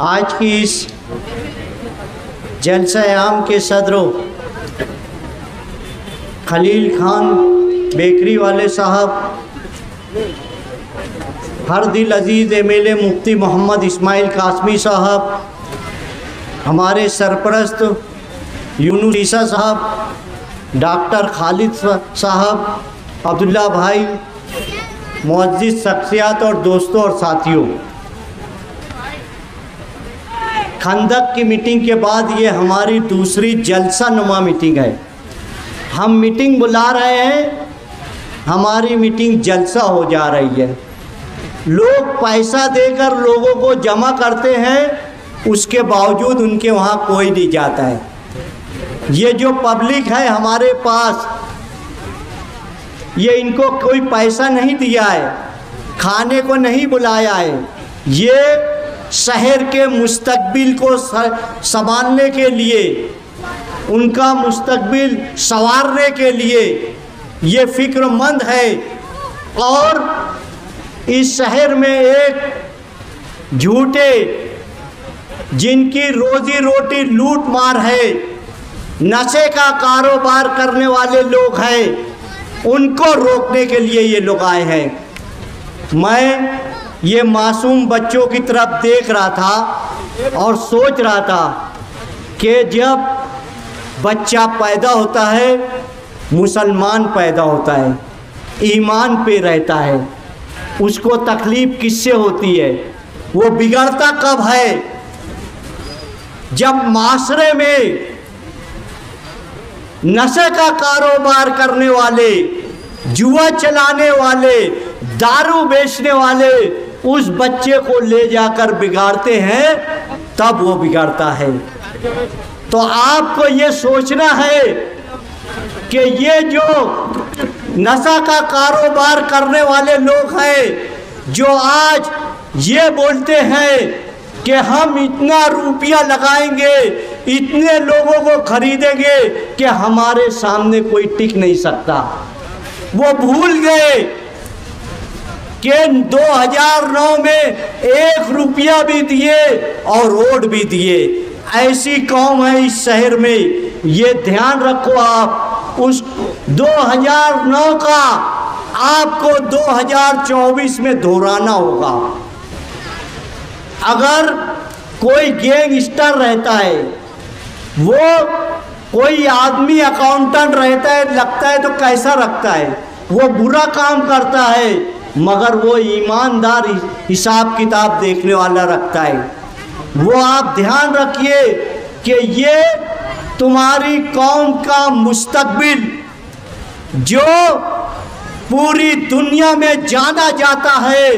आज की इस जलसा आम के सदरों, खलील खान, बेकरी वाले साहब हर दिल अज़ीज़ M L A Mufti Mohammad Ismail Qasmi साहब, हमारे सरपरस्त यूनुस साहब, डॉक्टर खालिद साहब, अब्दुल्ला भाई मुआज़ शख्सियात और दोस्तों और साथियों। खंदक की मीटिंग के बाद ये हमारी दूसरी जलसा नुमा मीटिंग है। हम मीटिंग बुला रहे हैं, हमारी मीटिंग जलसा हो जा रही है। लोग पैसा देकर लोगों को जमा करते हैं, उसके बावजूद उनके वहाँ कोई नहीं जाता है। ये जो पब्लिक है हमारे पास, ये इनको कोई पैसा नहीं दिया है, खाने को नहीं बुलाया है। ये शहर के मुस्तकबिल को संभालने के लिए, उनका मुस्तकबिल संवारने के लिए ये फ़िक्रमंद है। और इस शहर में एक झूठे, जिनकी रोज़ी रोटी लूट मार है, नशे का कारोबार करने वाले लोग हैं, उनको रोकने के लिए ये लोग आए हैं। मैं ये मासूम बच्चों की तरफ़ देख रहा था और सोच रहा था कि जब बच्चा पैदा होता है, मुसलमान पैदा होता है, ईमान पे रहता है, उसको तकलीफ़ किससे होती है? वो बिगड़ता कब है? जब माशरे में नशे का कारोबार करने वाले, जुआ चलाने वाले, दारू बेचने वाले उस बच्चे को ले जाकर बिगाड़ते हैं, तब वो बिगाड़ता है। तो आपको ये सोचना है कि ये जो नशा का कारोबार करने वाले लोग हैं, जो आज ये बोलते हैं कि हम इतना रुपया लगाएँगे, इतने लोगों को खरीदेंगे कि हमारे सामने कोई टिक नहीं सकता। वो भूल गए कि 2009 में एक रुपया भी दिए और रोड भी दिए। ऐसी कौम है इस शहर में। ये ध्यान रखो आप, उस 2009 का आपको 2024 में दोहराना होगा। अगर कोई गैंगस्टर रहता है, वो कोई आदमी अकाउंटेंट रहता है, लगता है तो कैसा रखता है? वो बुरा काम करता है। मगर वो ईमानदार हिसाब किताब देखने वाला रखता है। वो आप ध्यान रखिए कि ये तुम्हारी कौम का मुस्तकबिल, जो पूरी दुनिया में जाना जाता है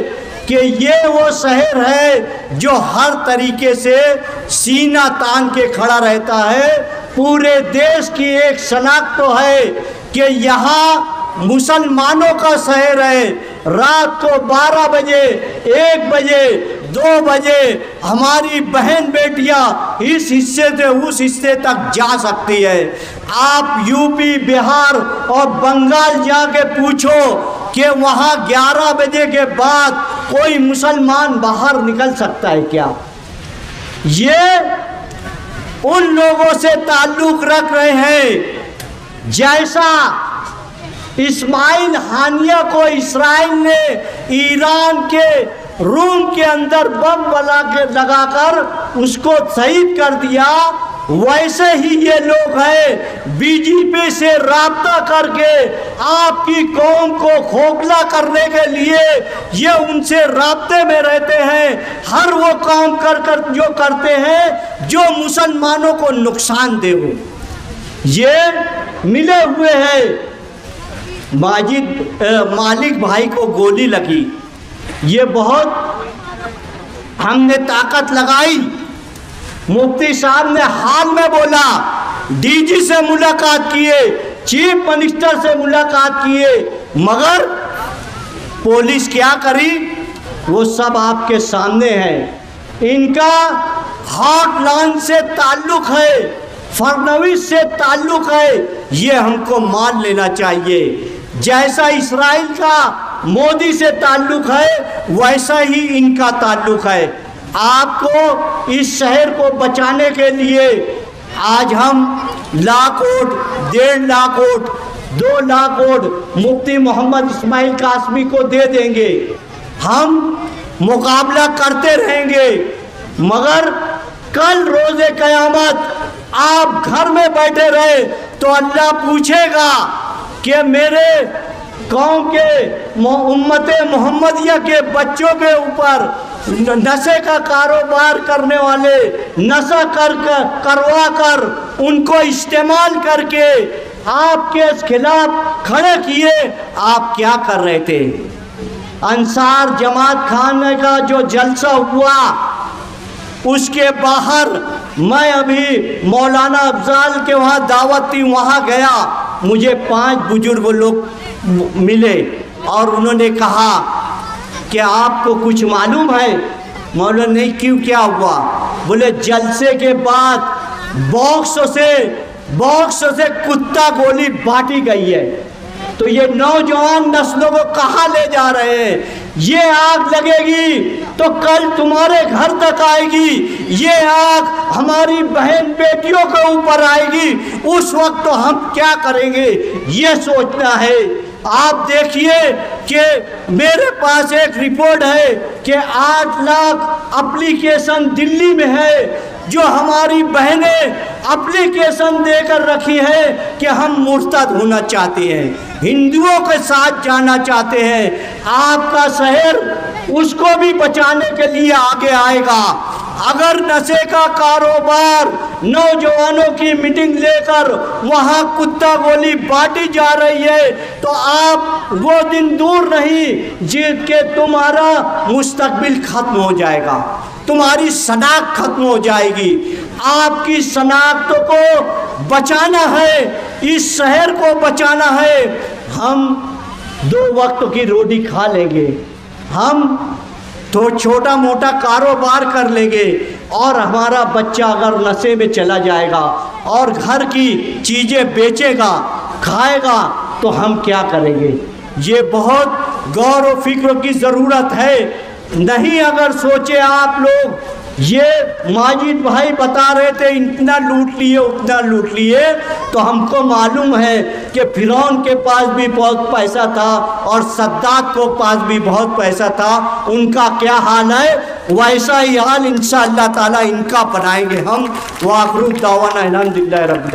कि ये वो शहर है जो हर तरीके से सीना तान के खड़ा रहता है। पूरे देश की एक शनाख्त तो है कि यहाँ मुसलमानों का शहर है रात को 12 बजे, एक बजे, दो बजे हमारी बहन बेटियाँ इस हिस्से से उस हिस्से तक जा सकती है। आप यूपी, बिहार और बंगाल जाके पूछो कि वहाँ 11 बजे के बाद कोई मुसलमान बाहर निकल सकता है क्या? ये उन लोगों से ताल्लुक़ रख रहे हैं जैसा इस्माइल हानिया को इसराइल ने ईरान के रूम के अंदर बम बला के लगाकर उसको शहीद कर दिया। वैसे ही ये लोग हैं बीजेपी से रबता करके आपकी कौम को खोखला करने के लिए ये उनसे रबते में रहते हैं। हर वो काम कर कर जो करते हैं, जो मुसलमानों को नुकसान दे हो ये मिले हुए हैं माजिद मालिक भाई को गोली लगी। ये बहुत हमने ताकत लगाई। मुफ्ती साहब ने हाल में बोला, डीजी से मुलाकात किए, चीफ मिनिस्टर से मुलाकात किए, मगर पुलिस क्या करी? वो सब आपके सामने है। इनका हॉटलाइन से ताल्लुक़ है, फरनवीस से ताल्लुक़ है। ये हमको मान लेना चाहिए। जैसा इसराइल का मोदी से ताल्लुक़ है, वैसा ही इनका ताल्लुक़ है। आपको इस शहर को बचाने के लिए आज हम लाख वोट, डेढ़ लाख वोट, दो लाख वोट मुफ्ती मोहम्मद इस्माइल कासमी को दे देंगे। हम मुकाबला करते रहेंगे, मगर कल रोज़े कयामत आप घर में बैठे रहे तो अल्लाह पूछेगा कि मेरे कौम के उम्मत मोहम्मदिया के बच्चों के ऊपर नशे का कारोबार करने वाले, नशा कर करवा कर उनको इस्तेमाल करके आपके खिलाफ खड़े किए, आप क्या कर रहे थे? अंसार जमात खान का जो जलसा हुआ, उसके बाहर मैं अभी मौलाना अफजाल के वहाँ दावत थी, वहाँ गया। मुझे पाँच बुज़ुर्ग लोग मिले और उन्होंने कहा कि आपको कुछ मालूम है? मौलाना, नहीं, क्यों, क्या हुआ? बोले, जलसे के बाद बॉक्स से बॉक्स से कुत्ता गोली बांटी गई है। तो ये नौजवान नस्लों को कहाँ ले जा रहे हैं? ये आग लगेगी तो कल तुम्हारे घर तक आएगी। ये आग हमारी बहन बेटियों के ऊपर आएगी। उस वक्त तो हम क्या करेंगे? ये सोचना है। आप देखिए कि मेरे पास एक रिपोर्ट है कि आठ लाख अप्लीकेशन दिल्ली में है, जो हमारी बहनें एप्लीकेशन देकर रखी है कि हम मुर्तद होना चाहते हैं। हिंदुओं के साथ जाना चाहते हैं। आपका शहर उसको भी बचाने के लिए आगे आएगा। अगर नशे का कारोबार नौजवानों की मीटिंग लेकर वहाँ कुत्ता गोली बांटी जा रही है तो आप वो दिन दूर नहीं, जीत के तुम्हारा मुस्तकबिल खत्म हो जाएगा। तुम्हारी शनाख्त खत्म हो जाएगी। आपकी शनाख्त को बचाना है, इस शहर को बचाना है। हम दो वक्त की रोटी खा लेंगे। हम तो छोटा मोटा कारोबार कर लेंगे और हमारा बच्चा अगर नशे में चला जाएगा और घर की चीज़ें बेचेगा, खाएगा तो हम क्या करेंगे? ये बहुत गौर व फ़िक्र की ज़रूरत है। नहीं अगर सोचे आप लोग ये माजिद भाई बता रहे थे, इतना लूट लिए, उतना लूट लिए तो हमको मालूम है कि फिरौन के पास भी बहुत पैसा था और सद्दात को पास भी बहुत पैसा था। उनका क्या हाल है? वैसा ही हाल इन ताला इनका बनाएँगे हम। वाखरू दावाना रब